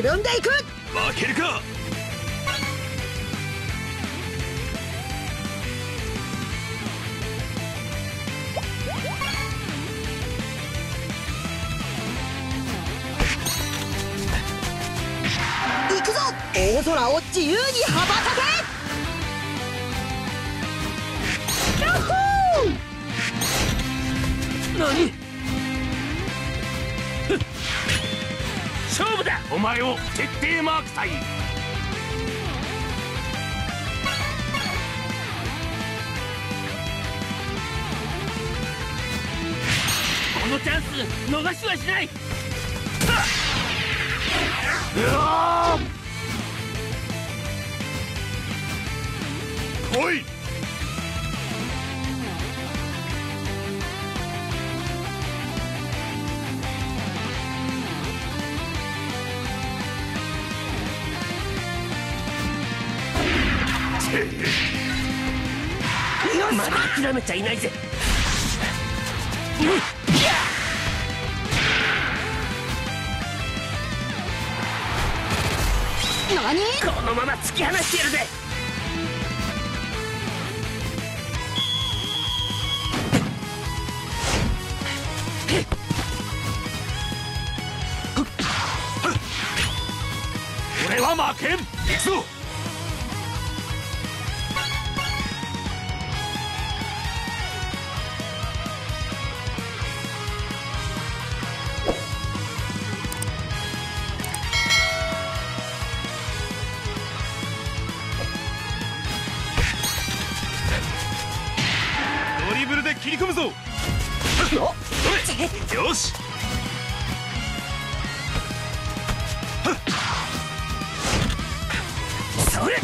自分で行く。負けるか。行くぞ。大空を自由に羽ばたけ前を徹底マーク隊このチャンス逃しはしない。うわ来い。まだ諦めちゃいないぜ。何？このまま突き放してやるぜ。俺は負けん。行くぞ切り込むぞ。よし。それ。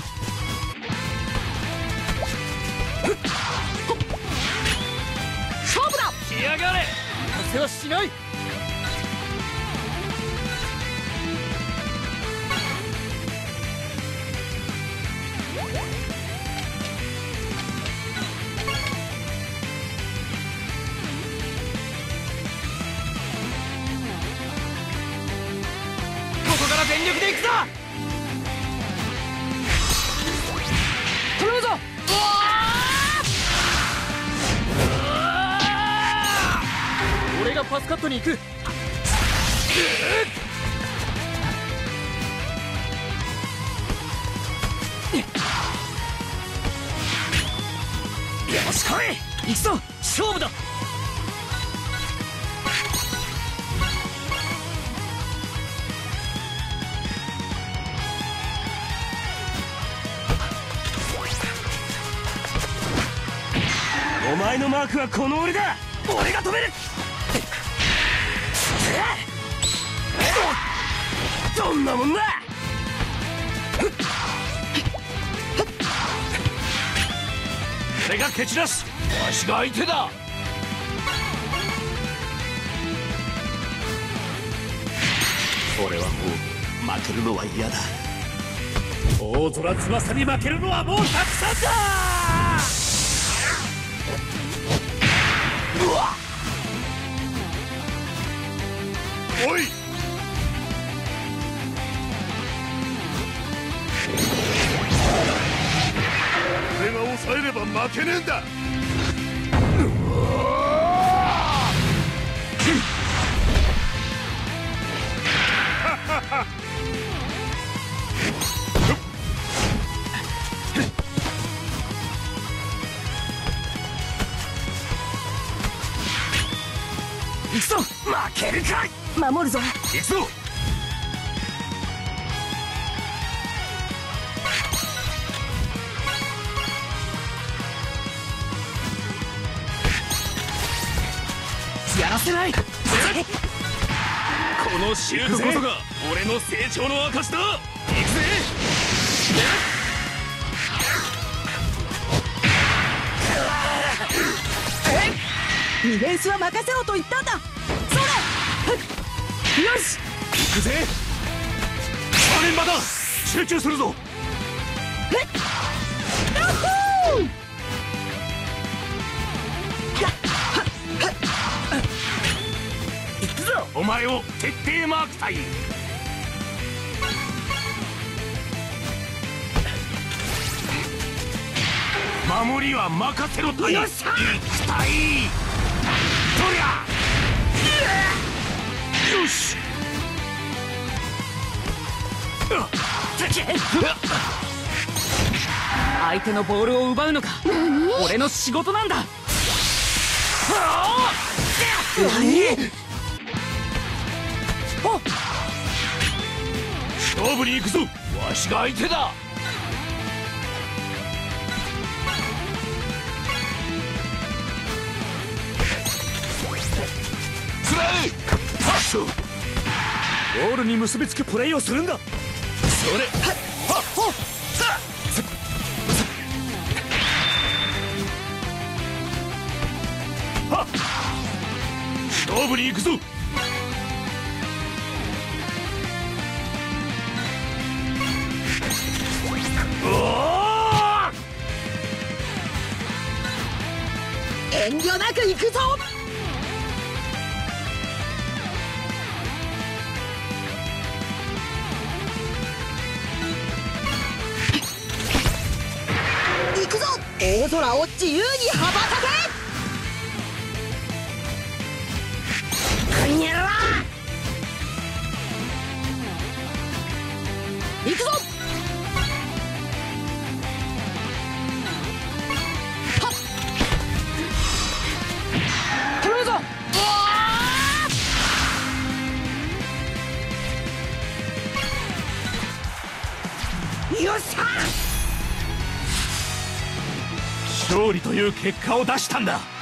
勝負だ。来やがれ。せはしない全力で行くぞ！頼むぞ！俺がパスカットに行く！よし来い！行くぞ！勝負だ前のマークはこの俺だ。俺が止める。どんなもんだ？俺が蹴散らす。わしが相手だ。俺はもう負けるのは嫌だ。大空翼に負けるのはもうたくさんだおい。俺が抑えれば負けねえんだ。くぞ負けるかい。守るぞ。行くぞ。やらせない。このシュートこそが俺の成長の証だ。行くぜ。ディフェンスは任せろと言ったんだし。行くぜ。バだ集中するぞ。お前を徹底マーク隊。守りは任せろとよっしゃ。行きたい。とりゃ。よし。相手のボールを奪うのが俺の仕事なんだ。何？勝負に行くぞ。わしが相手だ。つらえハッシュゴールに結びつくプレーをするんだ。それ。はっ。はっ。はっ。さ。はっ。勝負に行くぞ。遠慮なく行くぞ。大空を自由に羽ばたけ！にゃら！行くぞ！よっしゃ勝利という結果を出したんだ。